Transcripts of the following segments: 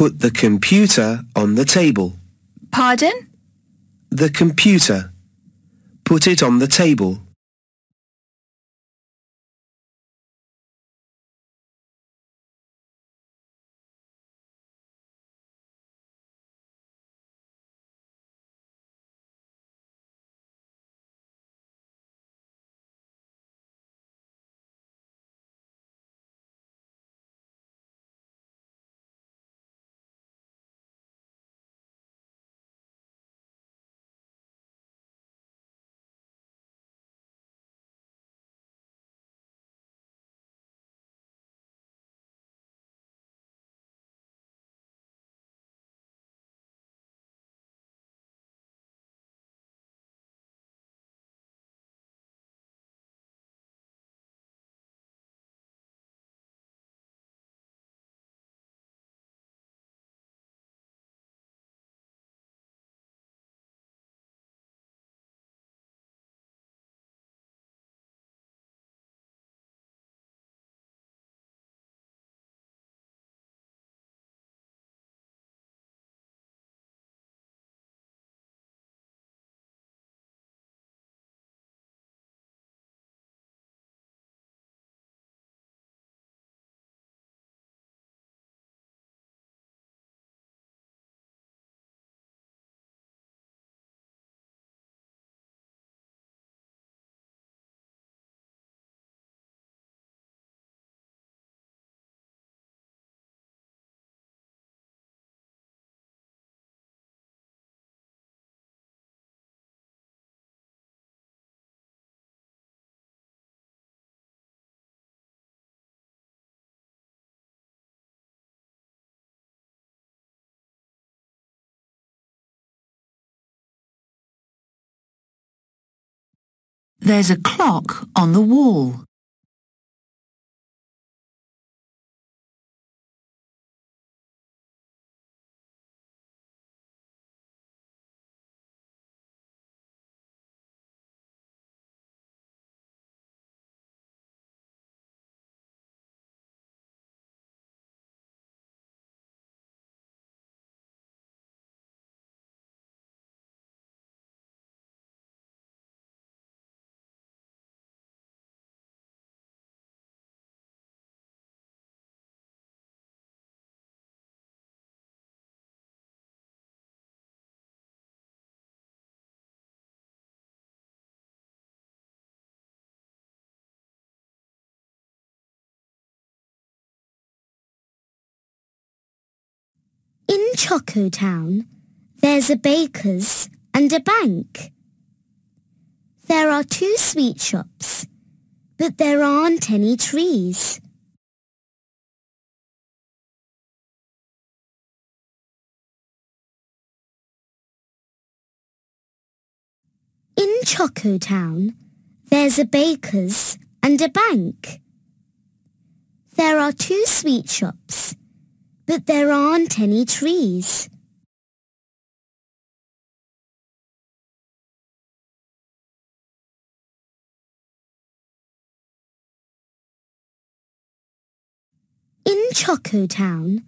Put the computer on the table. Pardon? The computer. Put it on the table. There's a clock on the wall. In Choco Town, there's a baker's and a bank. There are two sweet shops, but there aren't any trees. In Choco Town, there's a baker's and a bank. There are two sweet shops, but there aren't any trees. In Choco Town,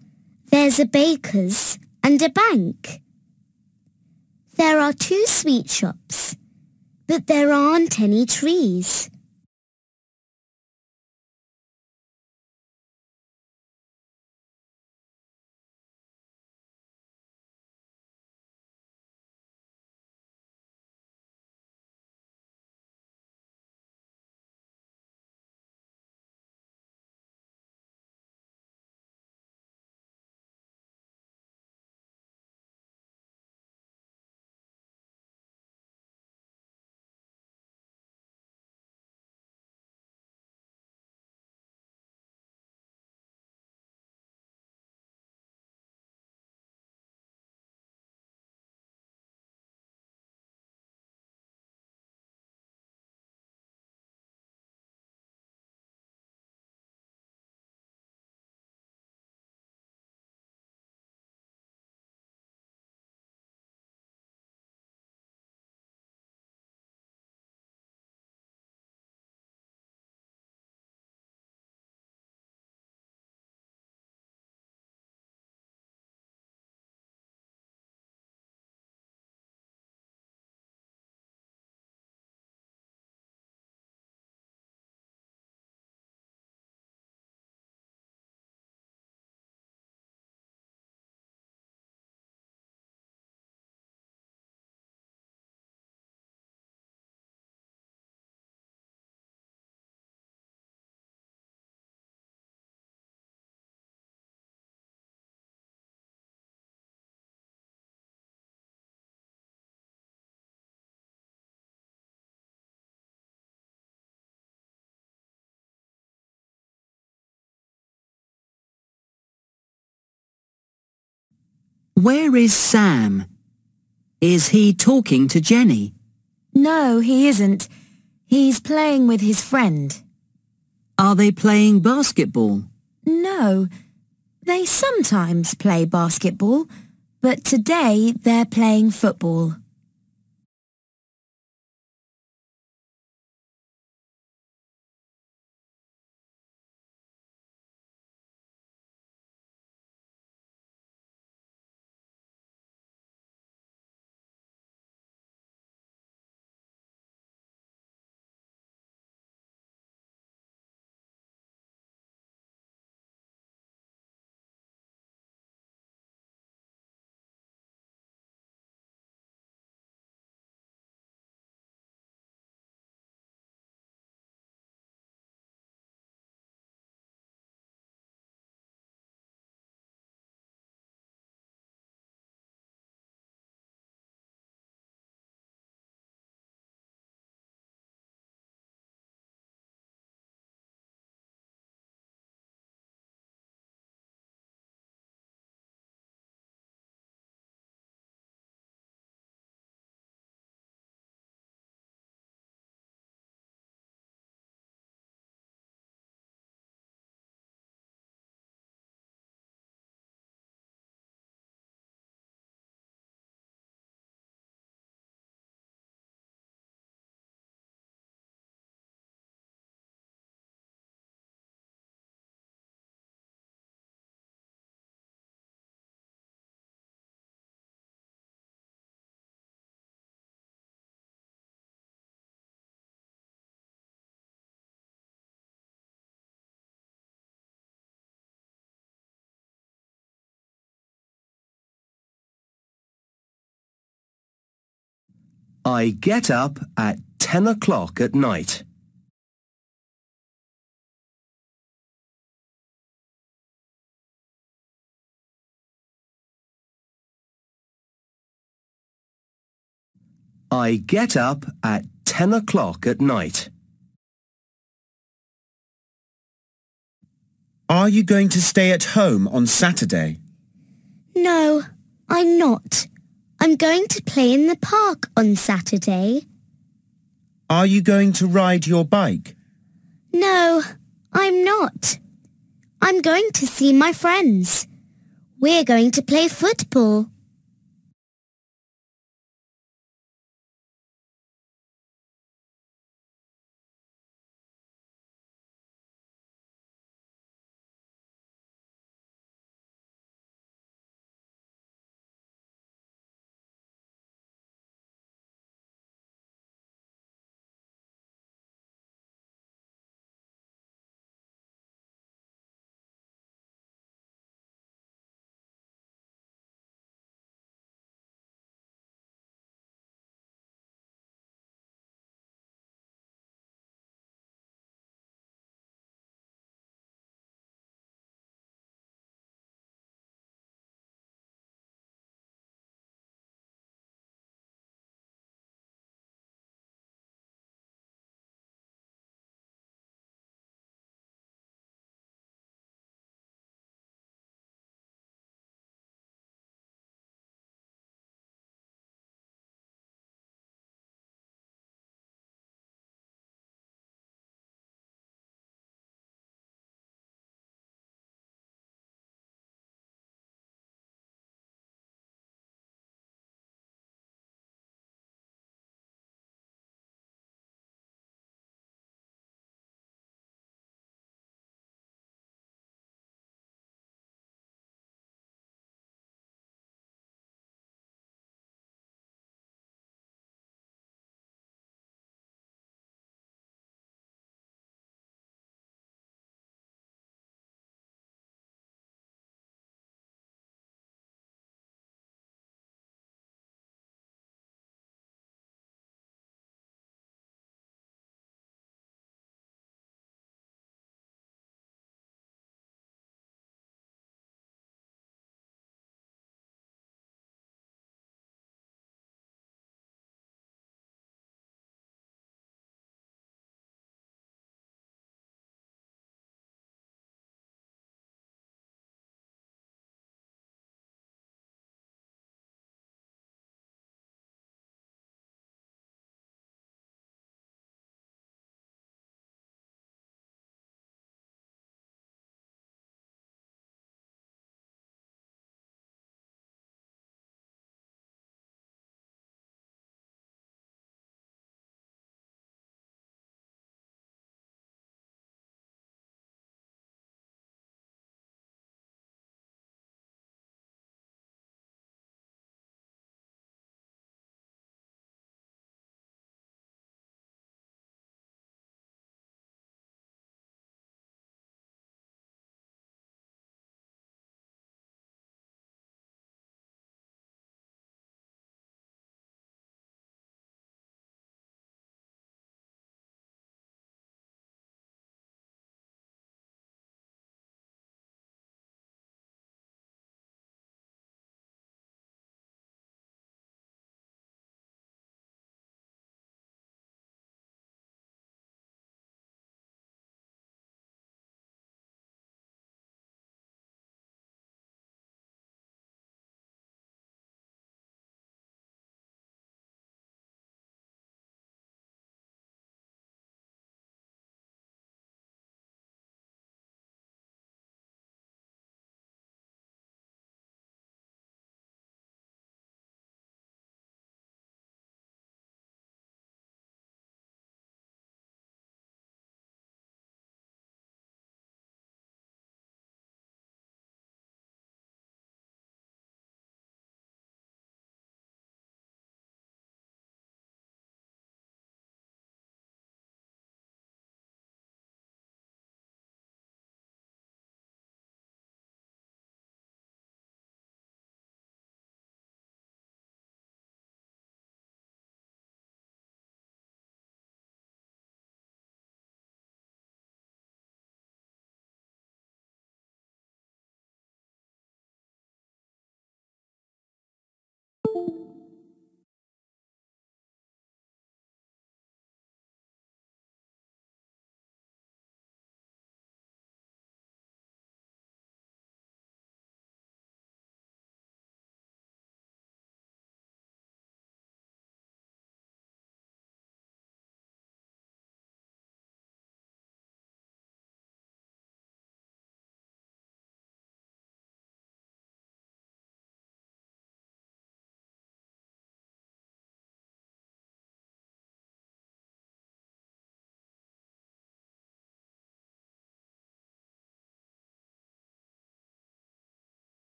there's a baker's and a bank. There are two sweet shops, but there aren't any trees. Where is Sam? Is he talking to Jenny? No, he isn't. He's playing with his friend. Are they playing basketball? No, they sometimes play basketball, but today they're playing football. I get up at 10 o'clock at night. I get up at 10 o'clock at night. Are you going to stay at home on Saturday? No, I'm not. I'm going to play in the park on Saturday. Are you going to ride your bike? No, I'm not. I'm going to see my friends. We're going to play football.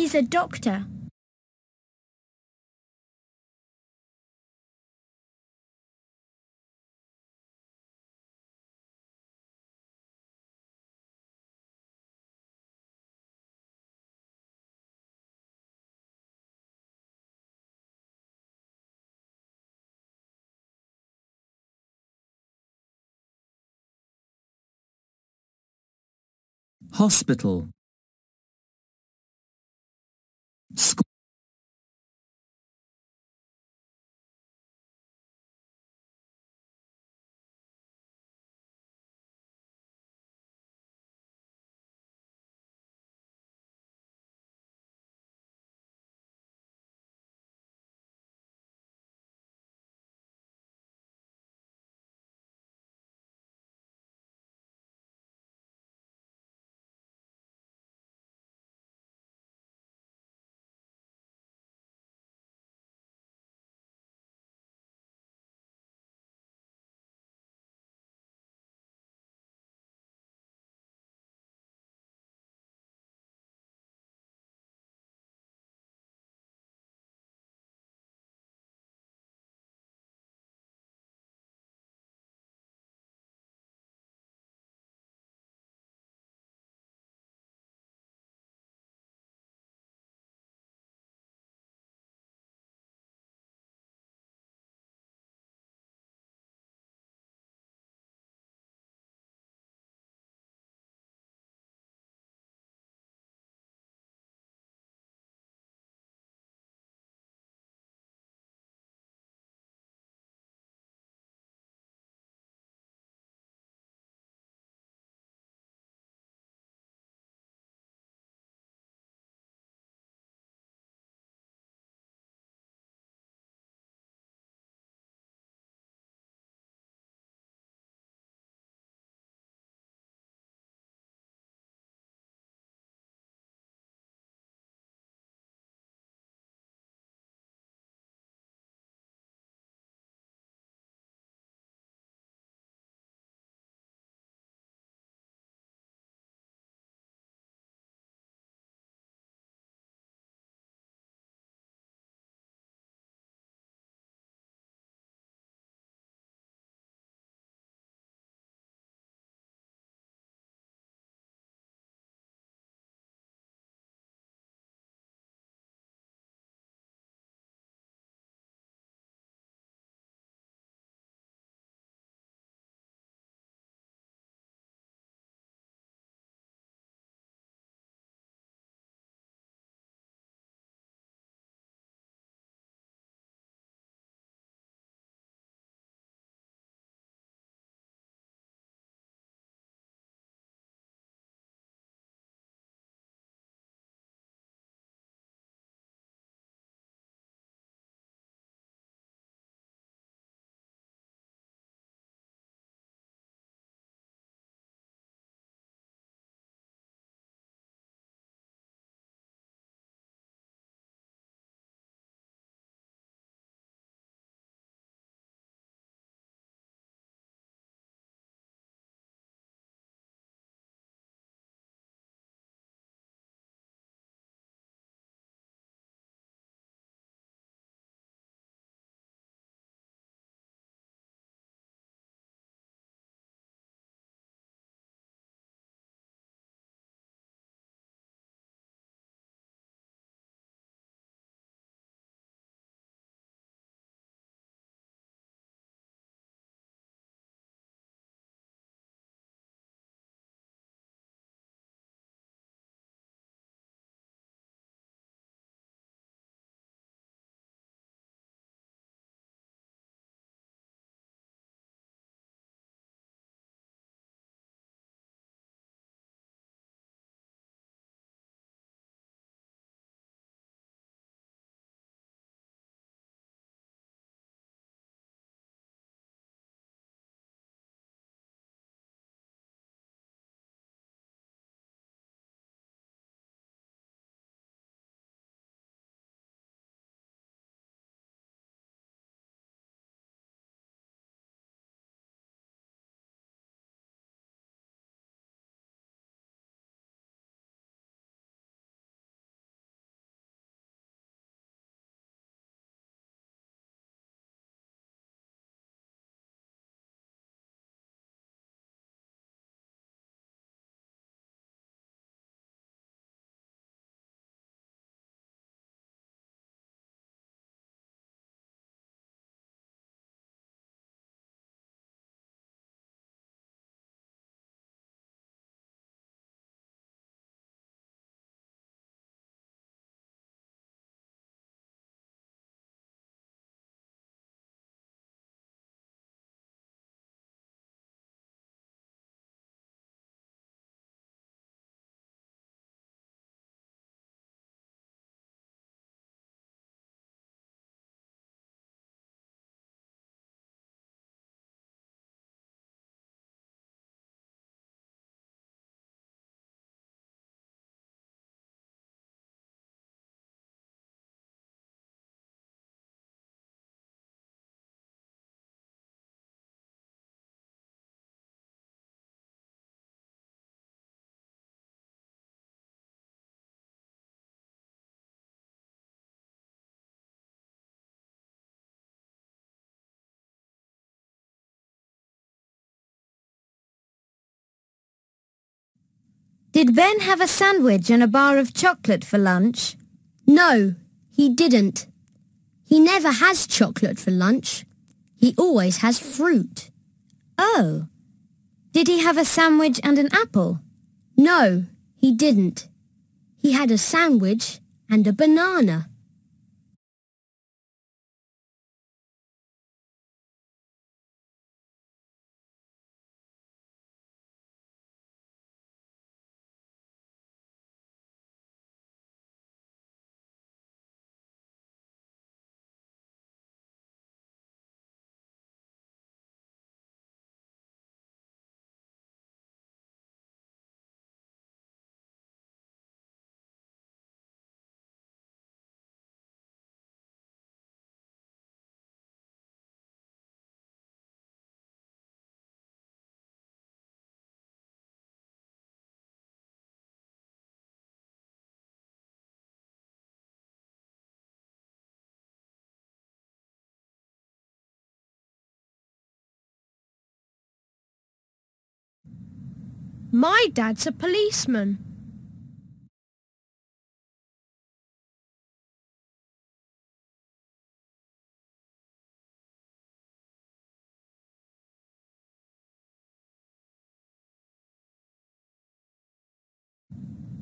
He's a doctor. hospital, Did Ben have a sandwich and a bar of chocolate for lunch? No, he didn't. He never has chocolate for lunch. He always has fruit. Oh. Did he have a sandwich and an apple? No, he didn't. He had a sandwich and a banana. My dad's a policeman.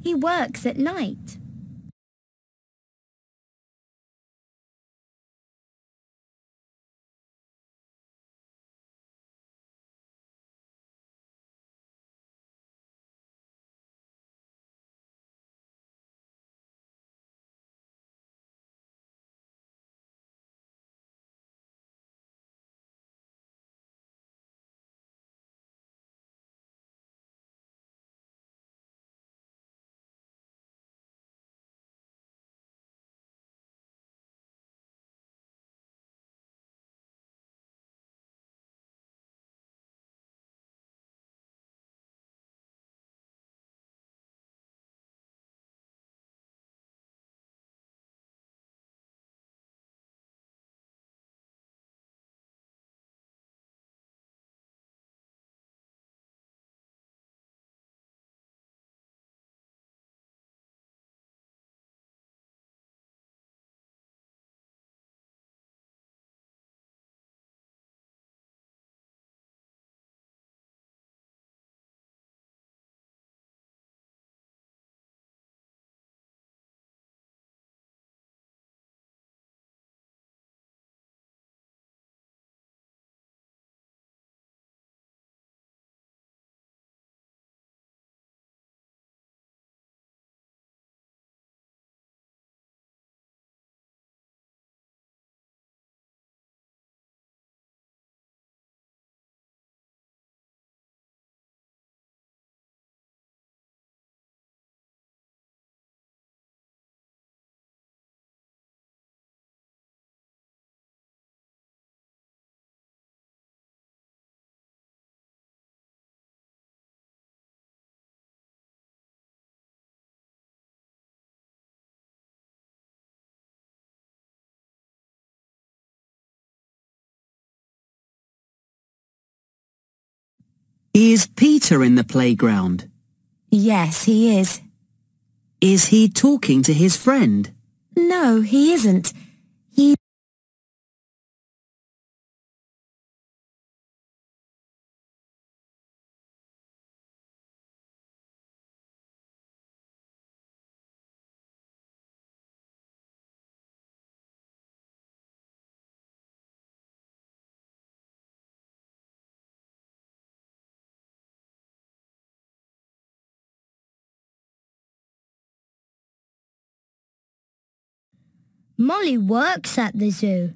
He works at night. Is Peter in the playground? Yes, he is. Is he talking to his friend? No, he isn't. Molly works at the zoo.